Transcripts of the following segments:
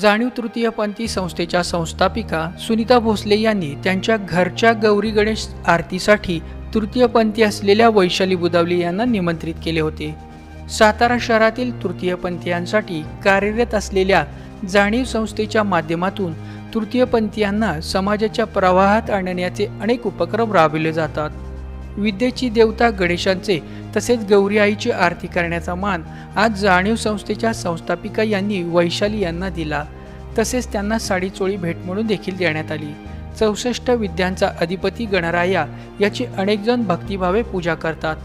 जाणीव तृतीयपंथी संस्थेच्या संस्थापिका सुनीता भोसले यांनी त्यांच्या घरच्या गौरी गणेश आरतीसाठी तृतीयपंथी असलेल्या वैशाली बुदावली यांना निमंत्रित केले होते. सातारा शहरातील तृतीयपंथीयांसाठी कार्यरत असलेल्या जाणीव संस्थेच्या माध्यमातून तृतीयपंथीयांना समाजाच्या प्रवाहात आणण्याचे अनेक उपक्रम राबविले जातात. विद्येची देवता गणेशांचे तसेच गौरी आईची आरती करण्याचा मान आज जाणीव संस्थेच्या संस्थापिका यांनी वैशाली यांना दिला. तसेच त्यांना साडीचोळी भेट म्हणून देखील देण्यात आली. चौसष्ट विद्यांचा अधिपती गणराया याची अनेकजण भक्तिभावे पूजा करतात.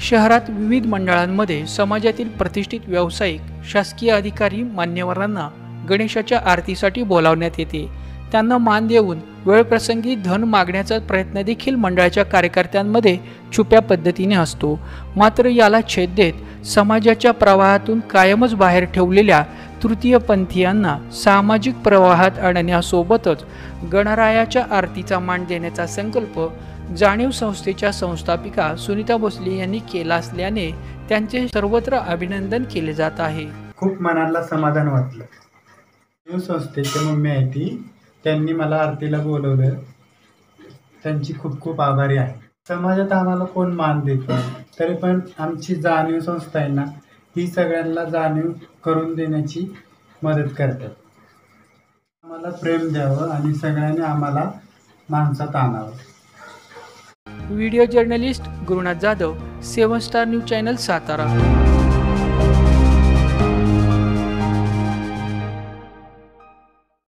शहरात विविध मंडळांमध्ये समाजातील प्रतिष्ठित व्यावसायिक शासकीय अधिकारी मान्यवरांना गणेशाच्या आरतीसाठी बोलावण्यात येते. त्यांना मान देऊन वेळप्रसंगी धन मागण्याचा प्रयत्न देखील मंडळाच्या कार्यकर्त्यांमध्ये छुप्या पद्धतीने असतो. मात्र याला छेद देत समाजाच्या प्रवाहातून कायमच बाहेर ठेवलेल्या तृतीयपंथीयांना सामाजिक प्रवाहात आणण्यासोबतच गणरायाच्या आरतीचा मान देण्याचा संकल्प जाणीव संस्थेच्या संस्थापिका सुनीता भोसले यांनी केला असल्याने त्यांचे सर्वत्र अभिनंदन केले जात आहे. खूप मनाला समाधान वाटलं. संस्थेची मम्मी आहे ती. त्यांनी मला आरतीला बोलवलं. त्यांची खूप खूप आभारी आहे. समाजात आम्हाला कोण मान देत तरी पण आमची जाणीव संस्था आहे ना ही सगळ्यांना जाणीव करून देण्याची मदत करतात. आम्हाला प्रेम द्यावं आणि सगळ्यांनी आम्हाला माणसात आणावं. Video journalist Gurunath Jadhav seven star news channel Satara.